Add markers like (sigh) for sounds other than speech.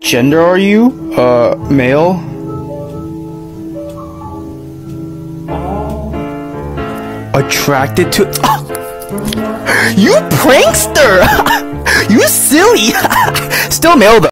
gender are you? Uh, male? Attracted to- oh, You prankster! (laughs) you silly! (laughs) Still male though.